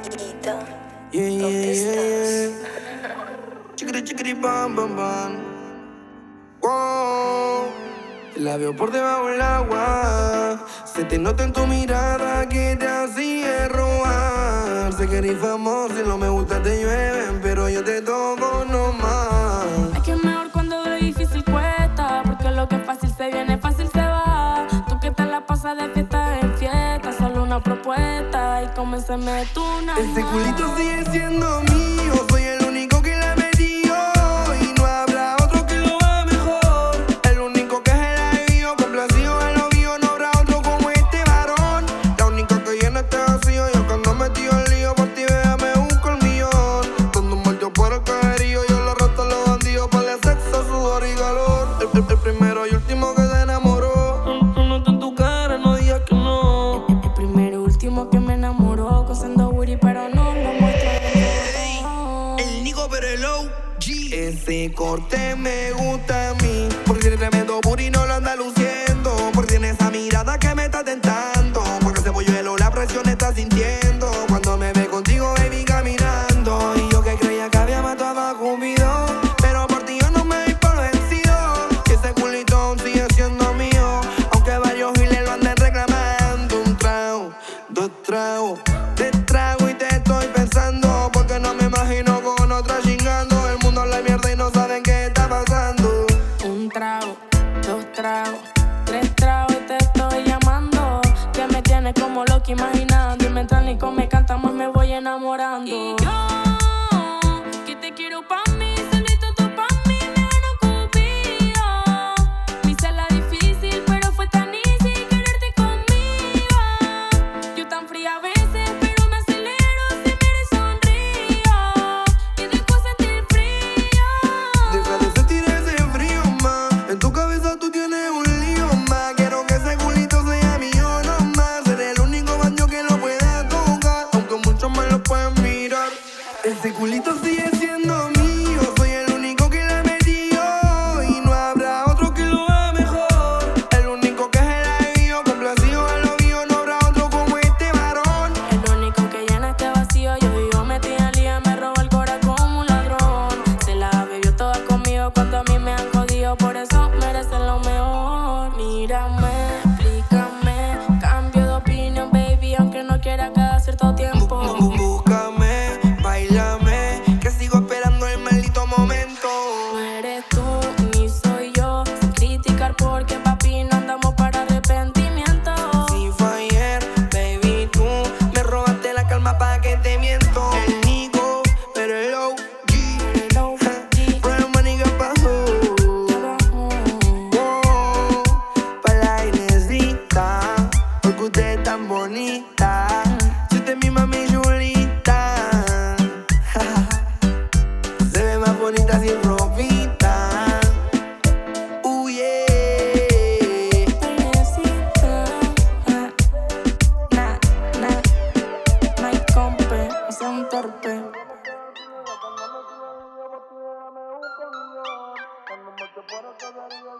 Chiquita, yeah, yeah, ¿dónde estás? Chiquiri, chiquiri, bam, bam, bam. Wow. La veo por debajo del agua. Se te nota en tu mirada que te hacía robar. Sé que eres famoso y no me gusta te llueven, pero yo te toco nomás. Es que es mejor cuando es difícil cuesta, porque lo que es fácil se viene propuesta y comencemos tú una. Ese culito sigue siendo mío. eres el Ese corte me gusta a mí, porque tiene tremendo booty, no lo andaluz Dos tragos, tres tragos y te estoy llamando. Que me tienes como loco imaginando y mientras ni con come ese culito bonita. Si usted es mi mami Julita, se ve más bonita sin ropita. Uh, yeah. Na, na, no hay compe, no un torpe. Cuando me